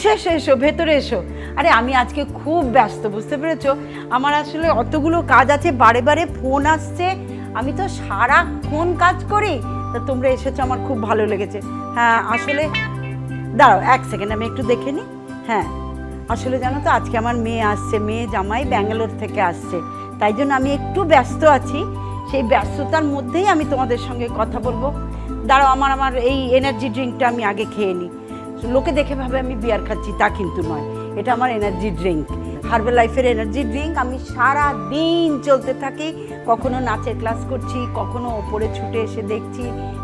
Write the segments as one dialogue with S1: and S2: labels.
S1: এসো এসো এসো, ভেতরে এসো। আরে, আমি আজকে খুব ব্যস্ত, বুঝতে পেরেছ? আমার আসলে অতগুলো কাজ আছে, বারে বারে ফোন আসছে। আমি তো সারাক্ষণ কাজ করি। তা তোমরা এসেছ, আমার খুব ভালো লেগেছে। হ্যাঁ আসলে দাঁড়াও, এক সেকেন্ড, আমি একটু দেখে নিই। হ্যাঁ আসলে জানো তো, আজকে আমার মেয়ে আসছে, মেয়ে জামাই ব্যাঙ্গালোর থেকে আসছে। তাই জন্য আমি একটু ব্যস্ত আছি। সেই ব্যস্ততার মধ্যেই আমি তোমাদের সঙ্গে কথা বলব। দাঁড়াও, আমার আমার এই এনার্জি ড্রিঙ্কটা আমি আগে খেয়ে নিই। লোকে দেখে ভাবে আমি বিয়ার খাচ্ছি, তা কিন্তু নয়। এটা আমার এনার্জি ড্রিঙ্ক হার্বাল লাইফের এনার্জি ড্রিঙ্ক আমি সারা দিন চলতে থাকি, কখনো নাচের ক্লাস করছি, কখনো ওপরে ছুটে এসে দেখছি,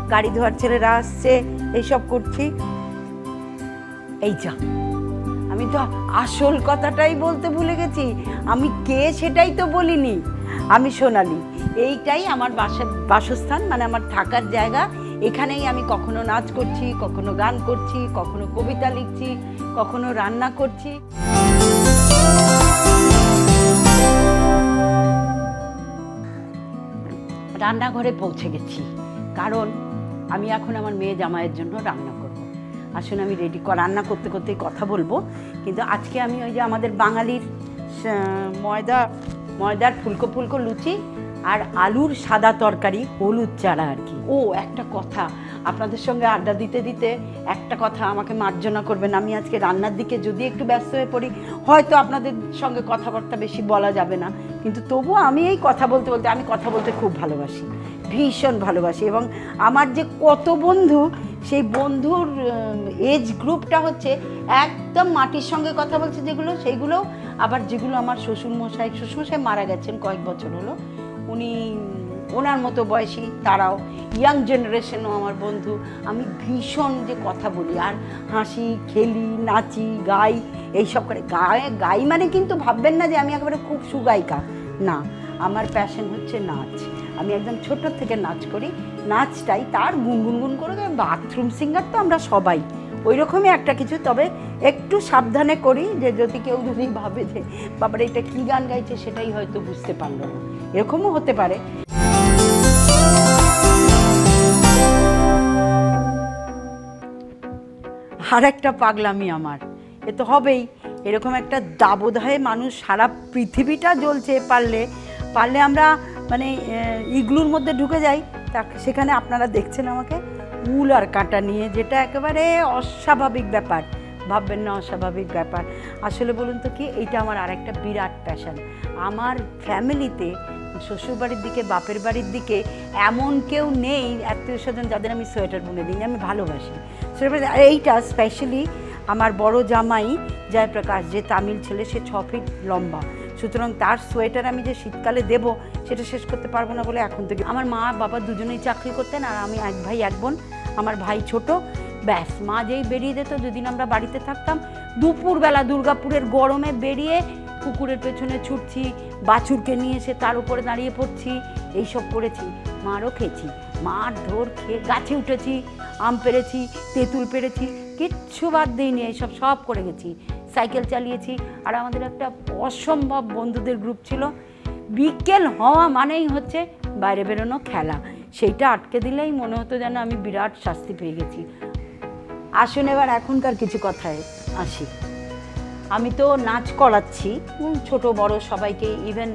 S1: গাড়ি ধোয়ার ছেলেরা আসছে, এইসব করছি। এই যা। আমি তো আসল কথাটাই বলতে ভুলে গেছি। আমি কে সেটাই তো বলিনি। আমি সোনালি। এইটাই আমার বাসা বাসস্থান মানে আমার থাকার জায়গা। এখানেই আমি কখনো নাচ করছি, কখনো গান করছি, কখনো কবিতা লিখছি, কখনো রান্না করছি। রান্নাঘরে পৌঁছে গেছি, কারণ আমি এখন আমার মেয়ে জামাইয়ের জন্য রান্না করব। আসলে আমি রেডি কর রান্না করতে করতেই কথা বলব, কিন্তু আজকে আমি ওই যে আমাদের বাঙালির ময়দা, ময়দার ফুলকো ফুলকো লুচি আর আলুর সাদা তরকারি, হলুদ চারা আর কি। ও, একটা কথা। আপনাদের সঙ্গে আড্ডা দিতে দিতে একটা কথা আমাকে মার্জনা করবেন। আমি আজকে রান্নার দিকে যদি একটু ব্যস্ত হয়ে পড়ি, হয়তো আপনাদের সঙ্গে কথাবার্তা বেশি বলা যাবে না। কিন্তু তবুও আমি এই কথা বলতে বলতে, আমি কথা বলতে খুব ভালোবাসি। ভীষণ ভালোবাসি। এবং আমার যে কত বন্ধু, সেই বন্ধুর এজ গ্রুপটা হচ্ছে একদম মাটির সঙ্গে কথা বলছে যেগুলো, সেইগুলো আবার যেগুলো আমার শ্বশুরমশাই শ্বশুরমশাই মারা গেছেন কয়েক বছর হলো উনি, ওনার মতো বয়সী তারাও ইয়াং জেনারেশনও আমার বন্ধু, আমি ভীষণ যে কথা বলি, আর হাসি, খেলি, নাচি, গাই, এইসব করে। গায়ে, গাই মানে কিন্তু ভাববেন না যে আমি একেবারে খুব সুগায়িকা। না, আমার প্যাশন হচ্ছে নাচ। আমি একদম ছোট থেকে নাচ করি। নাচটাই তার গুনগুনগুন করে বাথরুম সিঙ্গার তো আমরা সবাই। ওই রকমই একটা কিছু, তবে একটু সাবধানে করি যে যদি কেউ যদি ভাবে যে, বাবার, এটা কী গান গাইছে? সেটাই হয়তো বুঝতে পারল না। এরকমও হতে পারে। আর একটা পাগলামি আমার। এ তো হবেই। এরকম একটা দাবদাহে মানুষ সারা পৃথিবীটা জ্বলছে পারলে পারলে আমরা মানে ইগলুর মধ্যে ঢুকে যাই। তা সেখানে আপনারা দেখছেন আমাকে। উল আর কাঁটা নিয়ে, যেটা একেবারে অস্বাভাবিক ব্যাপার। ভাববেন না, অস্বাভাবিক ব্যাপার। আসলে বলুন তো কি, এইটা আমার আর একটা বিরাট প্যাশান আমার ফ্যামিলিতে, শ্বশুরবাড়ির দিকে, বাপের বাড়ির দিকে এমন কেউ নেই, আত্মীয় স্বজন যাদের আমি সোয়েটার বুনে দিই, আমি ভালোবাসি। সোয়েটার এইটা স্পেশালি আমার বড় জামাই জয়প্রকাশ, যে তামিল ছেলে, সে ছ ফিট লম্বা। সুতরাং তার সোয়েটার আমি যে শীতকালে দেব, সেটা শেষ করতে পারব না বলে এখন থেকে আমার মা বাবা দুজনেই চাকরি করতেন আর আমি এক ভাই, এক বোন। আমার ভাই ছোট, ব্যাস, মা যেই বেরিয়ে যেত, যেদিন আমরা বাড়িতে থাকতাম, দুপুরবেলা দুর্গাপুরের গরমে বেরিয়ে কুকুরের পেছনে ছুটছি, বাছুরকে নিয়ে এসে তার উপরে দাঁড়িয়ে পড়ছি, এইসব করেছি, মারও খেয়েছি, মার ধর খেয়ে গাছে উঠেছি, আম পেরেছি তেঁতুল পেরেছি কিচ্ছু বাদ দিইনি, এইসব সব করে গেছি, সাইকেল চালিয়েছি, আর আমাদের একটা অসম্ভব বন্ধুদের গ্রুপ ছিল। বিকেল হওয়া মানেই হচ্ছে বাইরে বেরোনো খেলা। সেইটা আটকে দিলেই মনে হতো যেন আমি বিরাট শাস্তি পেয়ে গেছি। আসুন এবার এখনকার কিছু কথায় আসি। আমি তো নাচ করাচ্ছি ছোট, বড় সবাইকে ইভেন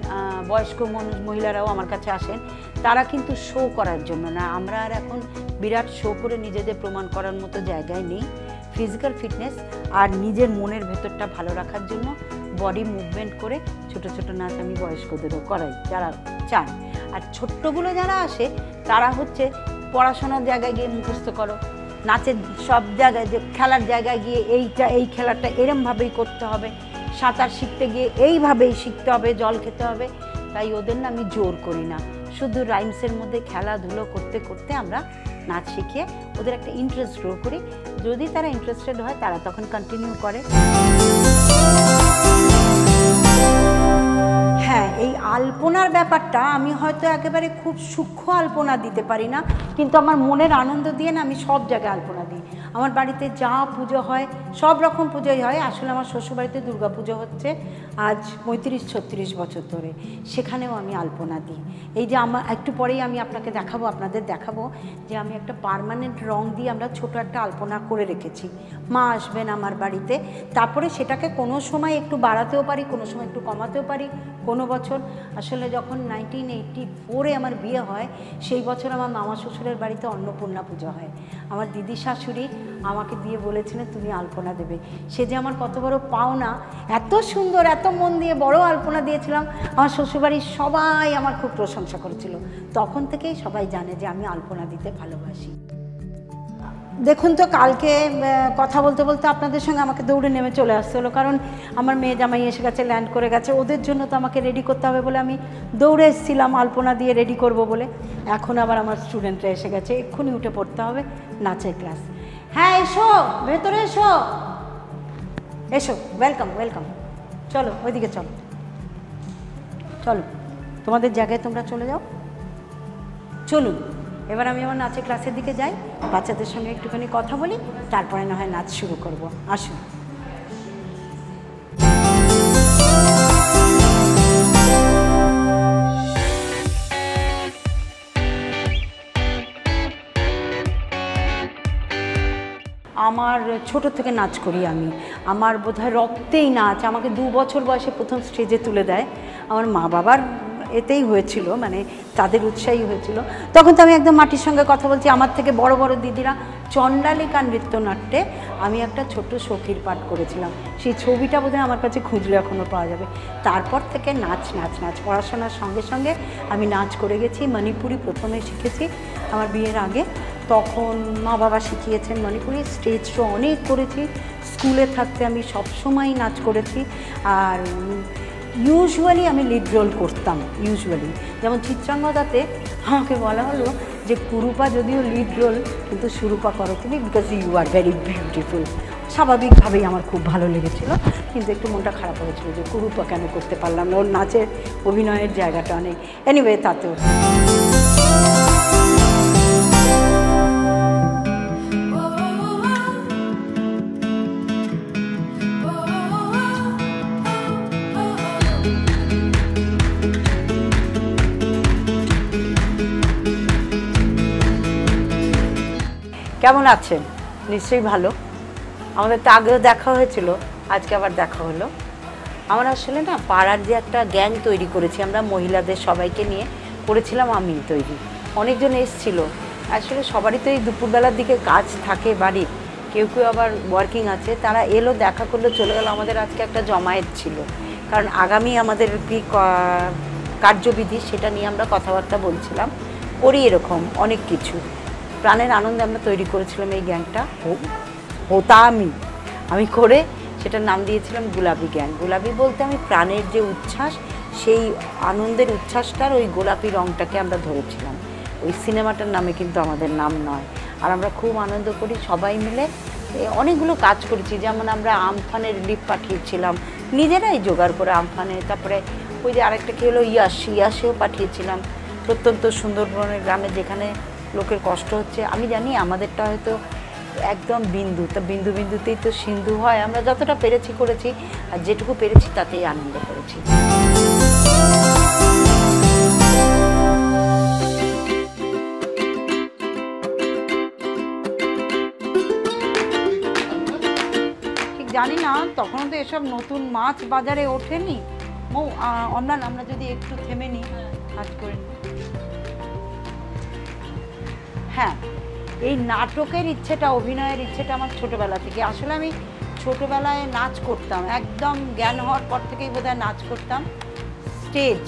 S1: বয়স্ক মহিলারাও আমার কাছে আসেন। তারা কিন্তু শো করার জন্য না। আমরা আর এখন বিরাট শো করে নিজেদের প্রমাণ করার মতো জায়গায় নেই। ফিজিক্যাল ফিটনেস আর নিজের মনের ভেতরটা ভালো রাখার জন্য বডি মুভমেন্ট করে ছোট ছোট নাচ আমি বয়স্কদেরও করাই, যারা চান আর ছোট্টগুলো যারা আসে তারা হচ্ছে পড়াশোনার জায়গায় গিয়ে মুখস্থ করো। নাচের সব জায়গায় যে খেলার জায়গায় গিয়ে এইটা, এই খেলাটা এরমভাবেই করতে হবে। সাঁতার শিখতে গিয়ে এইভাবেই শিখতে হবে, জল খেতে হবে। তাই ওদের না আমি জোর করি না। শুধু রাইমসের মধ্যে খেলাধুলো করতে করতে আমরা নাচ শিখিয়ে ওদের একটা ইন্টারেস্ট গ্রো করি। যদি তারা ইন্টারেস্টেড হয়, তারা তখন কন্টিনিউ করে। হ্যাঁ এই আলপনার ব্যাপারটা আমি হয়তো একেবারে খুব সূক্ষ্ম আলপনা দিতে পারি না, কিন্তু আমার মনের আনন্দ দিয়ে না আমি সব জায়গায় আলপনা দিই। আমার বাড়িতে যা পুজো হয়, সব রকম পুজোই হয়। আসলে আমার শ্বশুরবাড়িতে দুর্গা পুজো হচ্ছে আজ পঁয়ত্রিশ, ছত্রিশ বছর ধরে। সেখানেও আমি আলপনা দিই। এই যে আমার একটু পরেই আমি আপনাকে দেখাবো, আপনাদের দেখাবো যে আমি একটা পার্মানেন্ট রং দিয়ে আমরা ছোট একটা আলপনা করে রেখেছি। মা আসবেন আমার বাড়িতে। তারপরে সেটাকে কোনো সময় একটু বাড়াতেও পারি, কোনো সময় একটু কমাতেও পারি, কোনো বছর। আসলে যখন নাইনটিন এইটটি ফোরে আমার বিয়ে হয়, সেই বছর আমার মামা শ্বশুরের বাড়িতে অন্নপূর্ণা পুজো হয়। আমার দিদি শাশুড়ি আমাকে দিয়ে বলেছিলেন তুমি আলপনা দেবে। সে যে আমার কত বড় পাওনা, এত সুন্দর, এত মন দিয়ে বড় আলপনা দিয়েছিলাম, আমার শ্বশুরবাড়ির সবাই আমার খুব প্রশংসা করেছিল। তখন থেকেই সবাই জানে যে আমি আলপনা দিতে ভালোবাসি। দেখুন তো, কালকে কথা বলতে বলতে আপনাদের সঙ্গে আমাকে দৌড়ে নেমে চলে আসতে হলো, কারণ আমার মেয়ে জামাই এসে গেছে ল্যান্ড করে গেছে। ওদের জন্য তো আমাকে রেডি করতে হবে বলে আমি দৌড়ে এসেছিলাম, আলপনা দিয়ে রেডি করব বলে। এখন আবার আমার স্টুডেন্টরা এসে গেছে, এক্ষুনি উঠে পড়তে হবে, নাচের ক্লাস হ্যাঁ এসো, ভেতরে এসো। এসো ওয়েলকাম ওয়েলকাম চলো, ওইদিকে চলো। চলো, তোমাদের জায়গায় তোমরা চলে যাও। চলুন, এবার আমি আমার নাচের ক্লাসের দিকে যাই। বাচ্চাদের সঙ্গে একটুখানি কথা বলি, তারপরে না হয় নাচ শুরু করব। আসুন। আমার ছোট থেকে নাচ করি আমি। আমার বোধহয় রক্তেই নাচ। আমাকে দু বছর বয়সে প্রথম স্টেজে তুলে দেয়। আমার মা বাবার এতেই হয়েছিল মানে তাদের উৎসাহী হয়েছিল। তখন তো আমি একদম মাটির সঙ্গে কথা বলছি। আমার থেকে বড় বড় দিদিরা চণ্ডালিকা নৃত্যনাট্যে আমি একটা ছোট্ট সখীর পাঠ করেছিলাম। সেই ছবিটা বোধহয় আমার কাছে খুঁজলে এখনও পাওয়া যাবে। তারপর থেকে নাচ নাচ নাচ। পড়াশোনার সঙ্গে সঙ্গে আমি নাচ করে গেছি। মণিপুরি প্রথমে শিখেছি। আমার বিয়ের আগে তখন মা বাবা শিখিয়েছেন মণিপুরি স্টেজ শো অনেক করেছি। স্কুলে থাকতে আমি সবসময় নাচ করেছি। আর ইউজুয়ালি আমি লিড রোল করতাম ইউজুয়ালি যেমন চিত্রাঙ্গদাতে আমাকে বলা হলো যে, কুরুপা যদিও লিড রোল কিন্তু সুরূপা করো তুমি because you are very beautiful স্বাভাবিকভাবেই আমার খুব ভালো লেগেছিল, কিন্তু একটু মনটা খারাপ হয়েছিল যে, কুরুপা কেন করতে পারলাম না? ওর নাচের, অভিনয়ের জায়গাটা অনেক। এনিওয়ে তাতেও। কেমন আছেন? নিশ্চয়ই ভালো। আমাদের তো আগেও দেখা হয়েছিল, আজকে আবার দেখা হলো। আমার আসলে না পাড়ার যে একটা গ্যাং তৈরি করেছি, আমরা মহিলাদের সবাইকে নিয়ে করেছিলাম আমি তৈরি। অনেকজন এসছিল। আসলে সবারই তো এই দুপুরবেলার দিকে কাজ থাকে বাড়ির। কেউ কেউ আবার ওয়ার্কিং আছে। তারা এলো, দেখা করল, চলে গেল। আমাদের আজকে একটা জমায়েত ছিল। কারণ আগামী আমাদের কি কার্যবিধি সেটা নিয়ে আমরা কথাবার্তা বলছিলাম। করি এরকম অনেক কিছু। প্রাণের আনন্দে আমরা তৈরি করেছিলাম এই গ্যাংটা। হো- হতা আমি আমি করে সেটার নাম দিয়েছিলাম গোলাপি গ্যাং। গোলাপি বলতে আমি প্রাণের যে উচ্ছ্বাস সেই আনন্দের উচ্ছ্বাসটার ওই গোলাপি রংটাকে আমরা ধরেছিলাম। ওই সিনেমাটার নামে কিন্তু আমাদের নাম নয়। আর আমরা খুব আনন্দ করি সবাই মিলে। অনেকগুলো কাজ করেছি। যেমন আমরা আমফানের রিলিফ পাঠিয়েছিলাম। নিজেরাই জোগাড় করে আমফানে তারপরে ওই যে আরেকটা কি হলো? ইয়াস ইয়াসেও পাঠিয়েছিলাম। প্রত্যন্ত সুন্দরবনের গ্রামে যেখানে লোকের কষ্ট হচ্ছে। আমি জানি আমাদেরটা হয়তো একদম বিন্দু। তা বিন্দু বিন্দুতেই তো সিন্ধু হয়। আমরা যতটা পেরেছি করেছি আর যেটুকু পেরেছি তাতেই আনন্দ করেছি। জানি না তখন তো এসব নতুন মাছ বাজারে ওঠেনি। মৌ আহ, অন্যান আমরা যদি একটু থেমে নিই কাজ করে নিই। হ্যাঁ এই নাটকের ইচ্ছেটা, অভিনয়ের ইচ্ছেটা আমার ছোটোবেলা থেকে। আসলে আমি ছোটোবেলায় নাচ করতাম, একদম জ্ঞান হওয়ার পর থেকেই বোধহয় নাচ করতাম। স্টেজ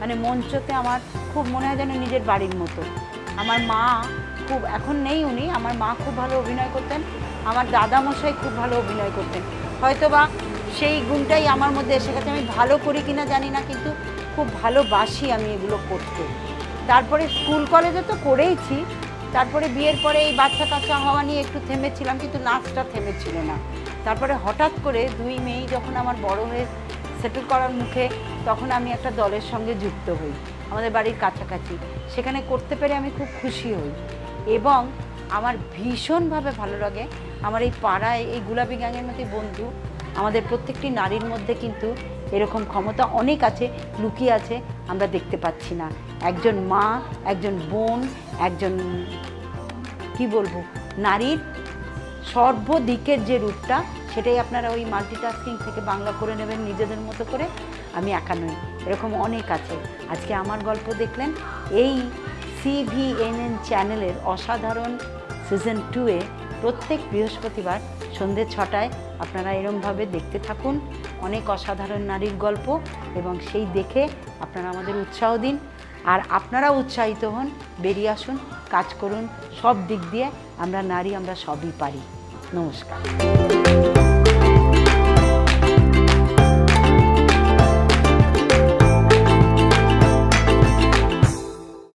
S1: মানে মঞ্চতে আমার খুব মনে হয় যেন নিজের বাড়ির মতো। আমার মা খুব, এখন নেই উনি, আমার মা খুব ভালো অভিনয় করতেন। আমার দাদা মশাই খুব ভালো অভিনয় করতেন। হয়তো বা সেই গুণটাই আমার মধ্যে এসে গেছে। আমি ভালো করি কিনা জানি না, কিন্তু খুব ভালোবাসি আমি এগুলো করতে। তারপরে স্কুল কলেজে তো করেইছি তারপরে বিয়ের পরে এই বাচ্চা কাচ্চা হওয়া নিয়ে একটু থেমেছিলাম, কিন্তু নাচটা থেমেছিল না। তারপরে হঠাৎ করে দুই মেয়েই যখন আমার বড় হয়ে সেটেল করার মুখে, তখন আমি একটা দলের সঙ্গে যুক্ত হই, আমাদের বাড়ির কাছাকাছি। সেখানে করতে পেরে আমি খুব খুশি হই এবং আমার ভীষণভাবে ভালো লাগে। আমার এই পাড়ায় এই গুলাবি গ্যাংয়ের মধ্যে বন্ধু, আমাদের প্রত্যেকটি নারীর মধ্যে কিন্তু এরকম ক্ষমতা অনেক আছে, লুকিয়ে আছে, আমরা দেখতে পাচ্ছি না। একজন মা, একজন বোন, একজন, কি বলব, নারীর সর্বদিকের যে রূপটা, সেটাই আপনারা ওই মাল্টিটাস্কিং থেকে বাংলা করে নেবেন নিজেদের মতো করে। আমি একা নই, এরকম অনেক আছে। আজকে আমার গল্প দেখলেন, এই সিভিএনএন চ্যানেলের অসাধারণ সিজন টুয়ে প্রত্যেক বৃহস্পতিবার সন্ধ্যে ছটায় আপনারা এরমভাবে দেখতে থাকুন। অনেক অসাধারণ নারীর গল্প এবং সেই দেখে আপনারা আমাদের উৎসাহ দিন। আর আপনারা উৎসাহিত হন, বেরিয়ে আসুন, কাজ করুন, সব দিক দিয়ে আমরা নারী আমরা সবই পারি। নমস্কার।